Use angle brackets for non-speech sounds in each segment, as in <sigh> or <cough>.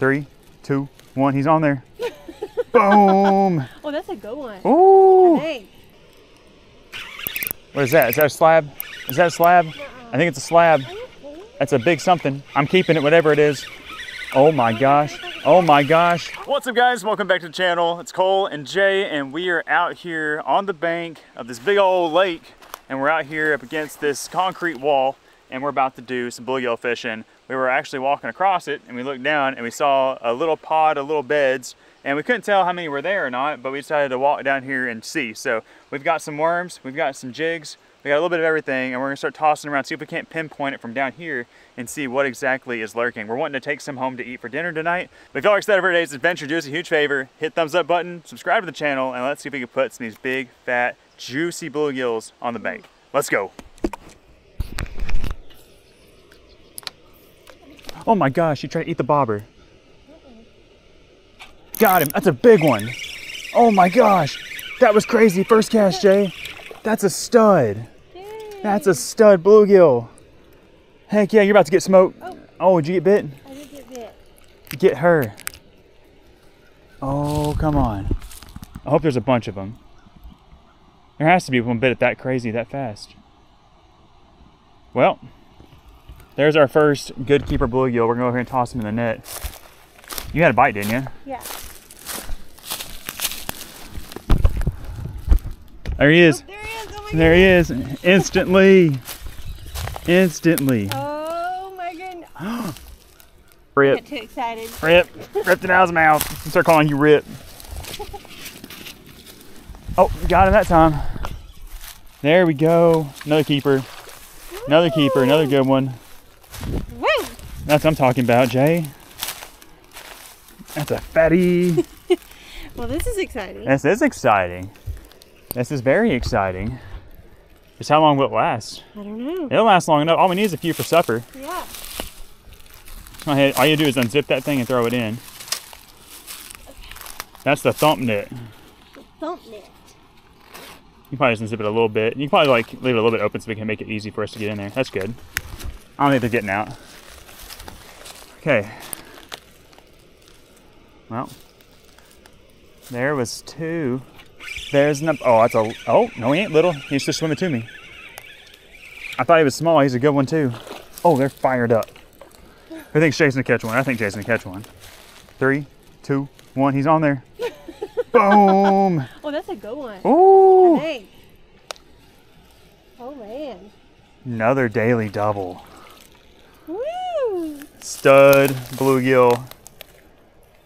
Three, two, one. He's on there. <laughs> Boom. Oh, that's a good one. Ooh. Hey. What is that? Is that a slab? Is that a slab? I think it's a slab. That's a big something. I'm keeping it, whatever it is. Oh my gosh. Oh my gosh. What's up guys? Welcome back to the channel. It's Cole and Jay and we are out here on the bank of this big old lake and we're out here up against this concrete wall and we're about to do some bluegill fishing. We were actually walking across it and we looked down and we saw a little pod of little beds and we couldn't tell how many were there or not, but we decided to walk down here and see. So we've got some worms, we've got some jigs, we got a little bit of everything and we're gonna start tossing around, see if we can't pinpoint it from down here and see what exactly is lurking. We're wanting to take some home to eat for dinner tonight. But if y'all are excited for today's adventure, do us a huge favor, hit thumbs up button, subscribe to the channel, and let's see if we can put some of these big, fat, juicy bluegills on the bank. Let's go. Oh my gosh, you tried to eat the bobber. Got him, that's a big one. Oh my gosh, that was crazy. First cast, Jay. That's a stud. That's a stud bluegill. Heck yeah, you're about to get smoked. Oh. Oh, did you get bit? I did get bit. Get her. Oh, come on. I hope there's a bunch of them. There has to be one bit that crazy, that fast. Well, there's our first good keeper bluegill. We're gonna go over here and toss him in the net. You had a bite, didn't you? Yeah. There he is. Oh, there he is. Oh my There he is. Instantly. <laughs> Instantly. Oh my goodness. <gasps> Rip. Too excited. Rip. Ripped it out of his mouth. Start calling you Rip. <laughs> Oh, got him that time. There we go. Another keeper. Another keeper. Another good one. Woo! That's what I'm talking about, Jay. That's a fatty. <laughs> Well, this is exciting. this is exciting. This is very exciting. Just how long will it last? I don't know. It'll last long enough. All we need is a few for supper. Yeah. All you do is unzip that thing and throw it in. That's the thump net. The thump net. You can probably just unzip it a little bit. You can probably like leave it a little bit open so we can make it easy for us to get in there. That's good. I don't think they're getting out. Okay. Well, there was two. There's no. Oh, that's a. Oh no, he ain't little. He's just swimming to me. I thought he was small. He's a good one too. Oh, they're fired up. Who thinks Jason to catch one? I think Jason to catch one. Three, two, one. He's on there. <laughs> Boom. Oh, that's a good one. Ooh. Oh man. Another daily double. Stud bluegill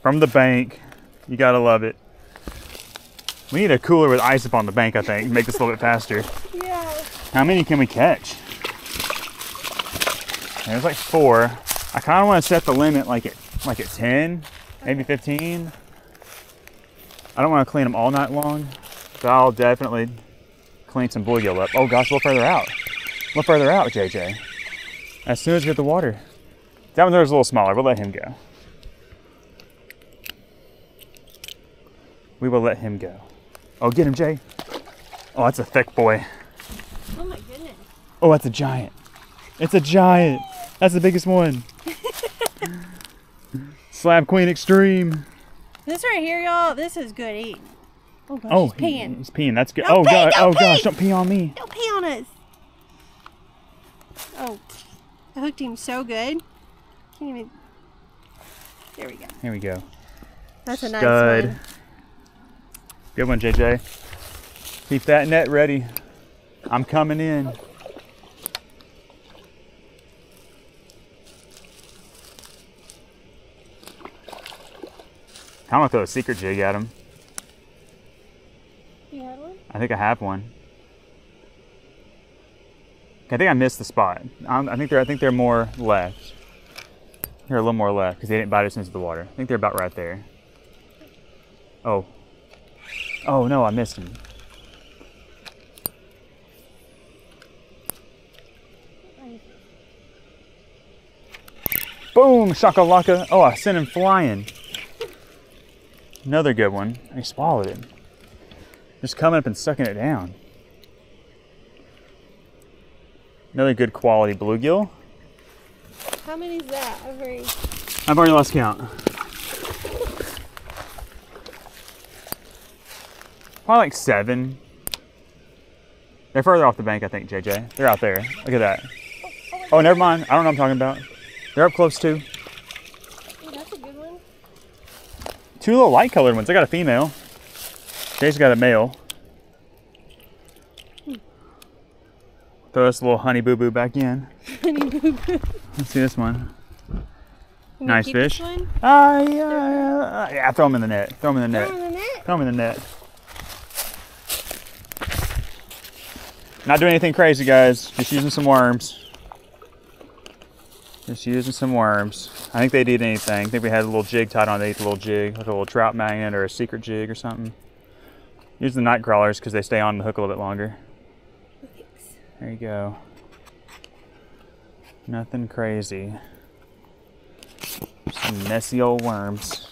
from the bank. You gotta love it. We need a cooler with ice up on the bank, I think, make this a little bit faster. Yeah. How many can we catch? There's like four. I kind of want to set the limit like at like at 10, maybe 15. I don't want to clean them all night long, but I'll definitely clean some bluegill up. Oh gosh, a little further out. A little further out, JJ. As soon as we hit the water. That one there's a little smaller. We'll let him go. We will let him go. Oh, get him, Jay. Oh, that's a thick boy. Oh my goodness. Oh, that's a giant. It's a giant. That's the biggest one. <laughs> Slab Queen Extreme. This right here, y'all. This is good eating. Oh gosh, Oh, he's peeing. he's peeing. That's good. Oh, don't oh pee, god. oh gosh, don't pee on me. Don't pee on us. Oh, I hooked him so good. Can't even. There we go. Here we go. That's a nice Stud. one. Good one, JJ. Keep that net ready. I'm coming in. I'm gonna throw a secret jig at him. You had one? I think I have one. I think I missed the spot. Um, I think they're. I think they're more left. They're a little more left because they didn't bite us into the water. I think they're about right there. Oh. Oh no, I missed him. Boom, shakalaka. Oh, I sent him flying. Another good one. He swallowed it. Just coming up and sucking it down. Another good quality bluegill. How many is that? I've already, I've already lost count. Probably like seven. They're further off the bank, I think, JJ. They're out there. Look at that. Oh, never mind. I don't know what I'm talking about. They're up close, too. Ooh, that's a good one. Two little light colored ones. I got a female. Jay's got a male. Hmm. Throw this little honey boo boo back in. <laughs> Let's see this one. Can Nice keep this fish. one? Ah, yeah, yeah. Throw them in the net. Throw them in the net. Oh, the net. Throw them in the net. Not doing anything crazy, guys. Just using some worms. Just using some worms. I think they'd eat anything. I think we had a little jig tied on. They ate the little jig, like a little trout magnet or a secret jig or something. Use the night crawlers because they stay on the hook a little bit longer. There you go. Nothing crazy. Some messy old worms.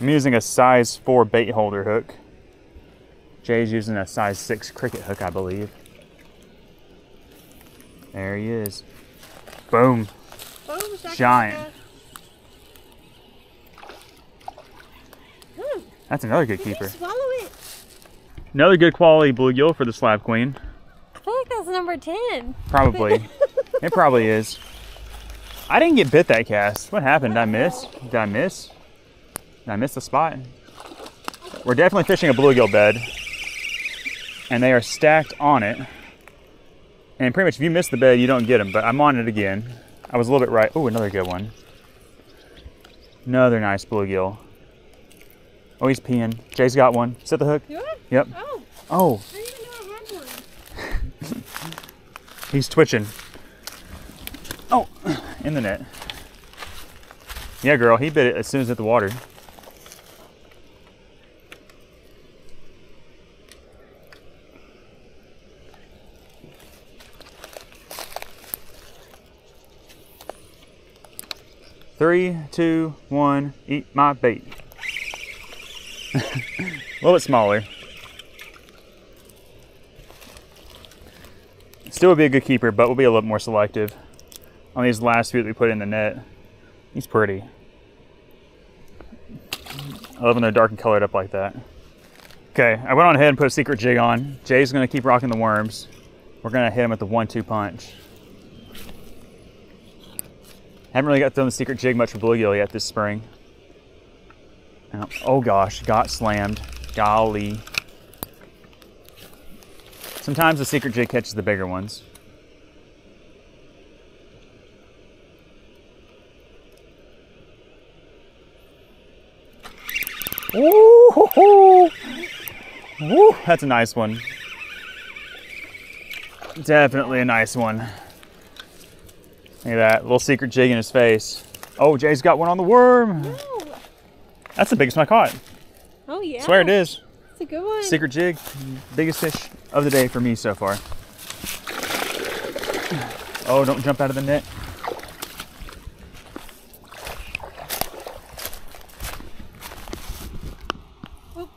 I'm using a size 4 bait holder hook. Jay's using a size 6 cricket hook, I believe. There he is. Boom. Shaka, Giant. That's another good did keeper. swallow it? Another good quality bluegill for the slab queen. I feel like that's number 10. Probably. it probably is. I didn't get bit that cast. What happened? Did I miss? Did I miss? Did I miss the spot? We're definitely fishing a bluegill bed. And they are stacked on it. And pretty much if you miss the bed, you don't get them. But I'm on it again. I was a little bit right. Oh, another good one. Another nice bluegill. Oh, he's peeing. Jay's got one. Set the hook. Yep. Oh, Oh, I didn't even know I had one. <laughs> He's twitching. Oh, in the net. Yeah, girl, he bit it as soon as it hit the water. Three, two, one, eat my bait. <laughs> a little bit smaller. Still would be a good keeper, but we'll be a little more selective on these last few that we put in the net. He's pretty. I love when they're dark and colored up like that. Okay, I went on ahead and put a secret jig on. Jay's gonna keep rocking the worms. We're gonna hit him with the one-two punch. Haven't really got thrown the secret jig much for bluegill yet this spring. Oh, oh gosh, got slammed. Golly. Sometimes the secret jig catches the bigger ones. Ooh, hoo, hoo. Ooh, that's a nice one. Definitely a nice one. Look at that little secret jig in his face. Oh, Jay's got one on the worm. Oh, That's the biggest one I caught. oh yeah. Swear it is. It's a good one. Secret jig, biggest fish of the day for me so far. Oh, don't jump out of the net.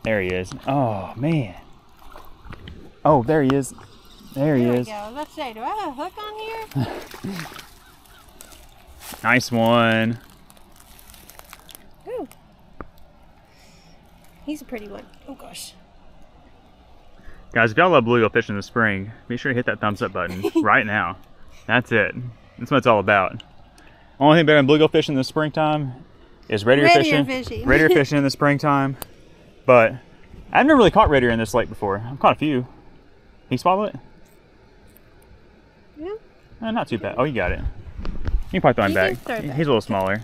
There he is. Oh, man. Oh, there he is. There he There we is. go. I was about to say, do I have a hook on here? <laughs> Nice one. Ooh. He's a pretty one. Oh gosh. Guys, if y'all love bluegill fishing in the spring, be sure to hit that thumbs up button <laughs> right now. That's it. That's what it's all about. Only thing better than bluegill fishing in the springtime is red ear fishing. fishing. red ear <laughs> fishing in the springtime. But I've never really caught red ear in this lake before. I've caught a few. Can you swallow it? Yeah. Eh, not too bad. Oh, you got it. You can probably throw him back. throw He's back. a little smaller.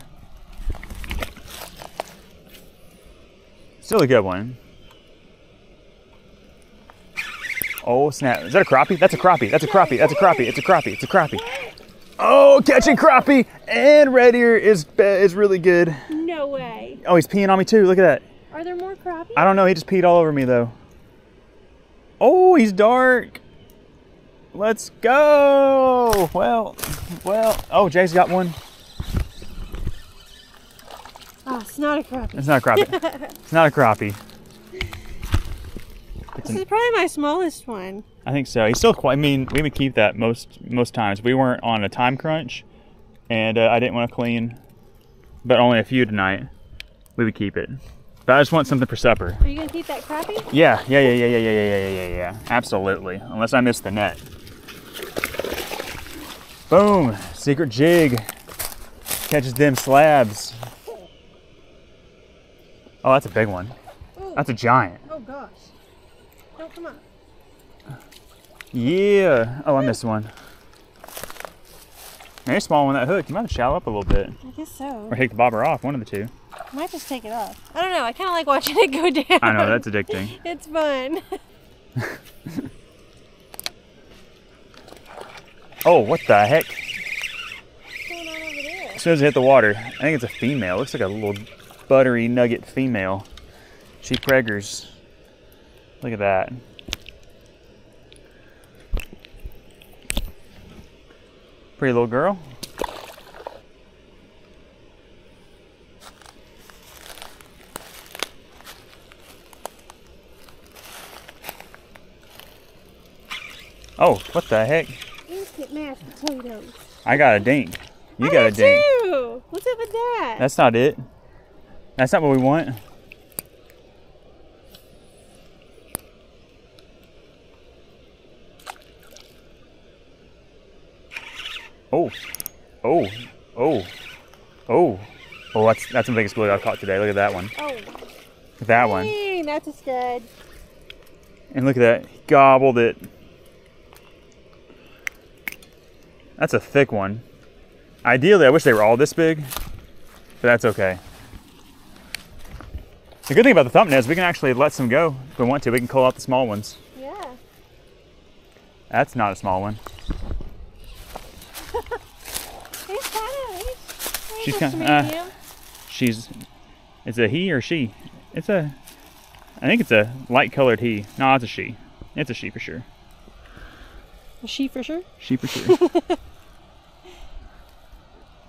Still a good one. Oh snap! Is that a crappie? That's a crappie. That's a crappie. That's a crappie. It's a crappie. It's a crappie. Oh, catching crappie and red ear is is really good. No way. Oh, he's peeing on me too. Look at that. Are there more crappie? I don't know. He just peed all over me though. Oh, he's dark. Let's go. Well, well. Oh, Jay's got one. Oh, it's not a crappie. It's not a crappie. <laughs> it's not a crappie. It's This an, is probably my smallest one. I think so. He's still quite. I mean, we would keep that most most times. We weren't on a time crunch, and uh, I didn't want to clean, but only a few tonight. we would keep it. But I just want something for supper. Are you gonna keep that crappie? Yeah, yeah, yeah, yeah, yeah, yeah, yeah, yeah, yeah, yeah. Absolutely. Unless I miss the net. Boom! Secret jig. Catches them slabs. Oh, that's a big one. Ooh. That's a giant. Oh gosh. Don't come on. Yeah. Oh, I missed one. Very small one that hook. You might have shallow up a little bit. I guess so. Or take the bobber off, one of the two. I might just take it off. I don't know. I kind of like watching <laughs> it go down. I know, that's addicting. <laughs> It's fun. <laughs> Oh, what the heck? What's going on over there? As soon as it hit the water, I think it's a female. Looks like a little buttery nugget female. She preggers. Look at that. Pretty little girl. Oh, what the heck? Instant mashed potatoes. I got a dink. You I got a dink. too. What's up with that? That's not it. That's not what we want. Oh, oh, oh, oh, oh! That's that's the biggest blue I've caught today. Look at that one. oh, That one. dang, that's a stud. And look at that. He gobbled it. That's a thick one. Ideally, I wish they were all this big, but that's okay. The good thing about the thump net is we can actually let some go if we want to. We can call out the small ones. Yeah. That's not a small one. He's kind of. He's, She's kinda- uh. She's, it's a he or she? It's a, I think it's a light colored he. No, it's a she. It's a she for sure. Is she for sure? She for sure. <laughs>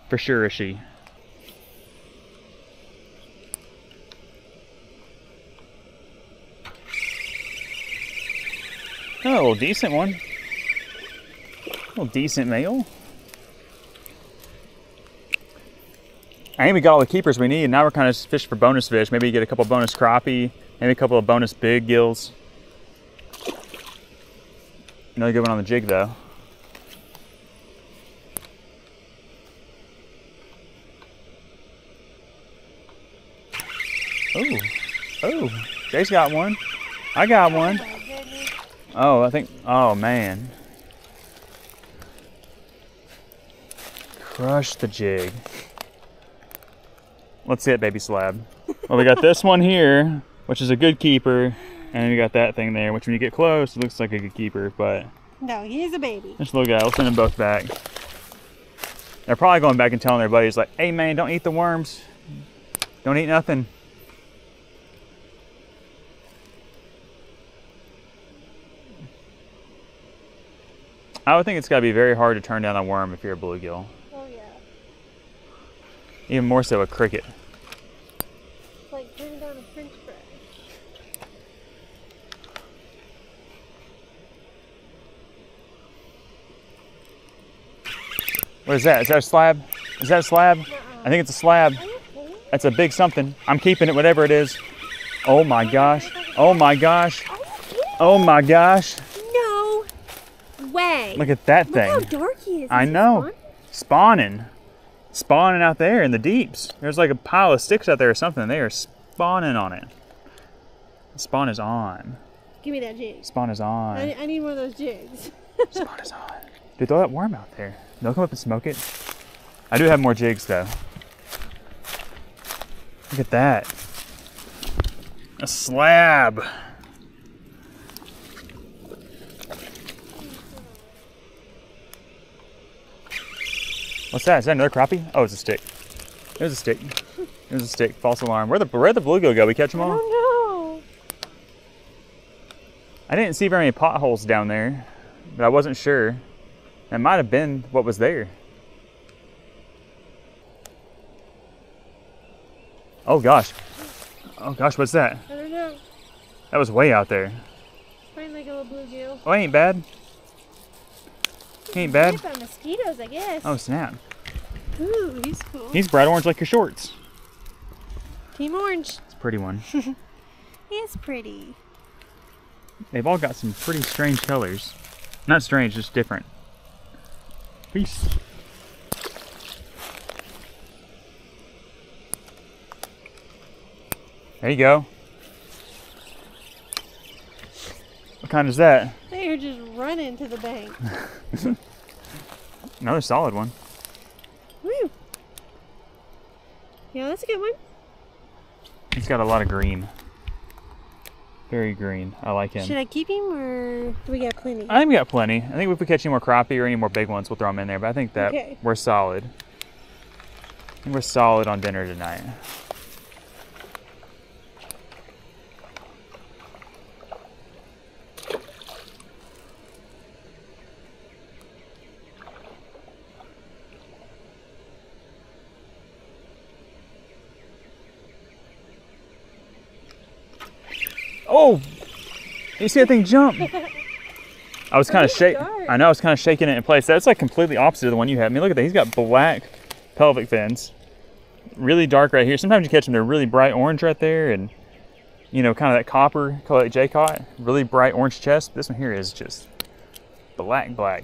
for sure a she. Oh, decent one. Oh, decent male. I think we got all the keepers we need. Now we're kind of fishing for bonus fish. Maybe get a couple bonus crappie, maybe a couple of bonus big gills. Another good one on the jig though. Oh, oh, Jay's got one. I got one. Oh. Oh, I think, oh man. Crush the jig. Let's see it, baby slab. Well, we got this one here, which is a good keeper, and then we got that thing there, which when you get close, it looks like a good keeper, but No, he's a baby. this little guy, we'll send them both back. They're probably going back and telling their buddies, like, hey man, don't eat the worms. Don't eat nothing. I would think it's got to be very hard to turn down a worm if you're a bluegill. Even more so a cricket. It's like turning down a French fry. What is that? Is that a slab? Is that a slab? I think it's a slab. That's a big something. I'm keeping it, whatever it is. Oh my gosh. Oh my gosh. Are you kidding? Oh my gosh. No way. Look at that Look how thing. dark he is. I know. spawning? Spawning. Out there in the deeps. There's like a pile of sticks out there or something. They are spawning on it. Spawn is on. Give me that jig. Spawn is on. I, I need one of those jigs. <laughs> Spawn is on. Dude, throw that worm out there. They'll come up and smoke it. I do have more jigs though. Look at that. A slab. What's that? Is that another crappie? Oh, it's a stick. It was a stick. It was a stick. False alarm. Where the where'd the bluegill go? We catch them I all? don't know. I didn't see very many potholes down there, but I wasn't sure. That might have been what was there. Oh gosh. Oh gosh, what's that? I don't know. That was way out there. Probably like a little bluegill. Oh, ain't bad. Ain't bad. Bit by mosquitoes, I guess. Oh snap. Ooh, he's cool. He's bright orange like your shorts. Team Orange. It's a pretty one. <laughs> It's pretty. They've all got some pretty strange colors. Not strange, just different. Peace. There you go. What kind is that? They are just running to the bank. <laughs> Another solid one. Woo! Yeah, that's a good one. He's got a lot of green. Very green. I like him. Should I keep him or do we got plenty? I think we got plenty. I think if we catch any more crappie or any more big ones, we'll throw them in there. But I think that Okay. we're solid. I think we're solid on dinner tonight. Oh! You see that thing jump? I was kind of shaking. I know I was kind of shaking it in place. That's like completely opposite of the one you had. I mean, look at that. He's got black pelvic fins, really dark right here. Sometimes you catch them; they're really bright orange right there, and you know, kind of that copper color like Jay caught. Really bright orange chest. This one here is just black, black.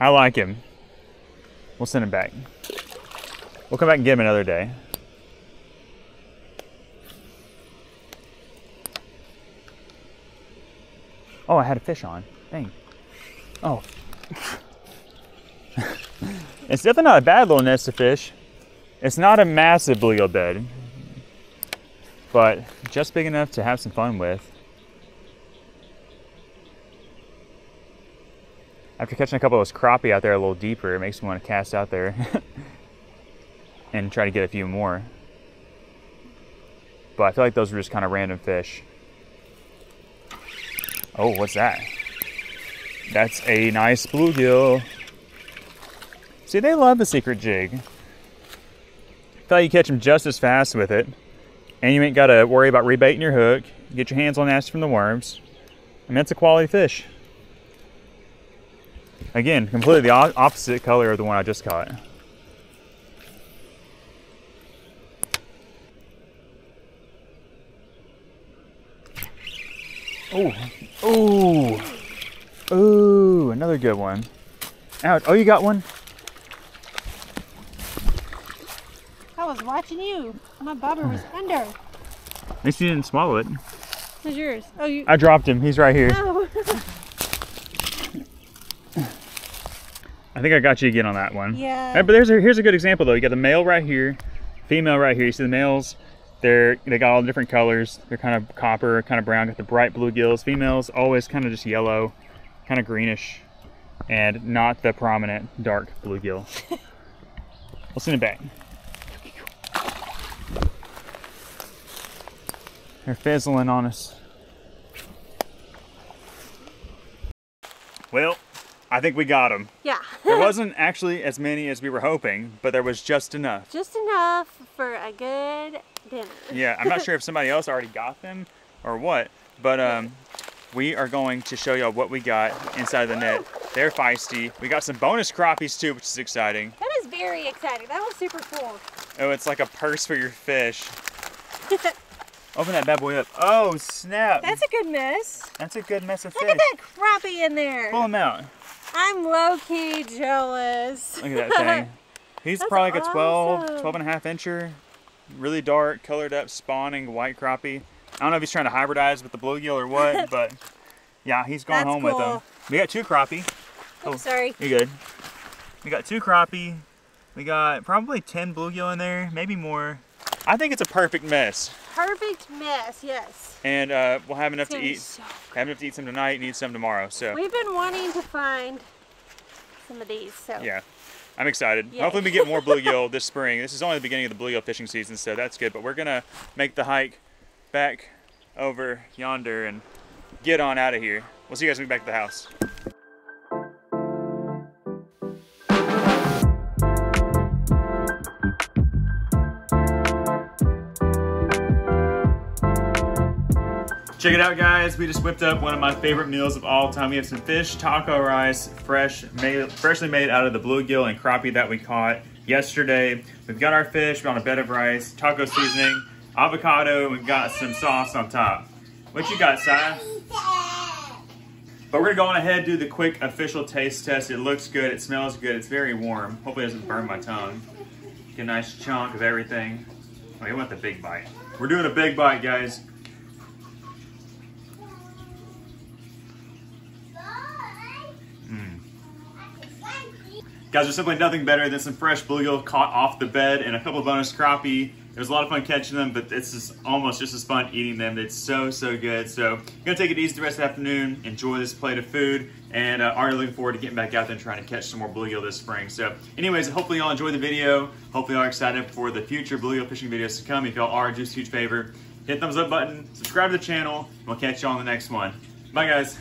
I like him. We'll send him back. We'll come back and get him another day. Oh, I had a fish on. Dang. Oh. <laughs> it's definitely not a bad little nest of fish. It's not a massive bluegill bed, but just big enough to have some fun with. After catching a couple of those crappie out there a little deeper, it makes me want to cast out there <laughs> and try to get a few more. But I feel like those were just kind of random fish. Oh, what's that? That's a nice bluegill. See, they love the secret jig. Like you catch them just as fast with it, and you ain't got to worry about rebaiting your hook. Get your hands on nasty from the worms. Mean, it's a quality fish. Again, completely the opposite color of the one I just caught. Oh, oh, oh, another good one. Out. Oh, you got one? I was watching you. My bobber was hmm. under. At least you didn't swallow it. What's yours? Oh, you. I dropped him. He's right here. Oh. <laughs> I think I got you again on that one. yeah. Alright, but there's a, here's a good example though. You got the male right here, female right here. You see the males, they're they got all different colors. They're kind of copper, kind of brown. Got the bright blue gills. Females always kind of just yellow, kind of greenish, and not the prominent dark bluegill. <laughs> we'll send it back. They're fizzling on us. Well, I think we got them. yeah. There <laughs> wasn't actually as many as we were hoping, but there was just enough. Just enough for a good dinner. Yeah, I'm not <laughs> sure if somebody else already got them or what, but um, we are going to show y'all what we got inside the net. They're feisty. We got some bonus crappies too, which is exciting. That is very exciting. That was super cool. Oh, it's like a purse for your fish. <laughs> Open that bad boy up. Oh, snap. That's a good mess. That's a good mess of Look fish. Look at that crappie in there. Pull him out. I'm low key jealous. Look at that thing. <laughs> He's That's probably like a 12, 12 and a half incher. Really dark, colored up, spawning white crappie. I don't know if he's trying to hybridize with the bluegill or what, <laughs> but yeah, he's going That's home with them. We got two crappie. Oh, sorry. You're good. We got two crappie. We got probably 10 bluegill in there, maybe more. I think it's a perfect mess. Perfect mess, yes. And uh, we'll have enough to eat. so Have enough to eat some tonight, need some tomorrow. So We've been wanting to find some of these, so yeah, I'm excited. Yay. Hopefully we get more <laughs> bluegill this spring. This is only the beginning of the bluegill fishing season, so that's good. But we're gonna make the hike back over yonder and get on out of here. We'll see you guys when we get back to the house. Check it out, guys. We just whipped up one of my favorite meals of all time. We have some fish taco rice, fresh, made, freshly made out of the bluegill and crappie that we caught. yesterday. We've got our fish on a bed of rice, taco seasoning, avocado, and we've got some sauce on top. What you got, Si? But we're gonna go on ahead do the quick official taste test. It looks good, it smells good, it's very warm. Hopefully it doesn't burn my tongue. Get a nice chunk of everything. Oh, you want the big bite. We're doing a big bite, guys. Guys, there's simply nothing better than some fresh bluegill caught off the bed and a couple of bonus crappie. It was a lot of fun catching them, but it's just almost just as fun eating them. It's so, so good. So I'm gonna take it easy the rest of the afternoon, enjoy this plate of food, and uh, already looking forward to getting back out there and trying to catch some more bluegill this spring. So anyways, hopefully y'all enjoyed the video. Hopefully y'all are excited for the future bluegill fishing videos to come. If y'all are, a huge favor, hit thumbs up button, subscribe to the channel, and we'll catch y'all on the next one. Bye guys.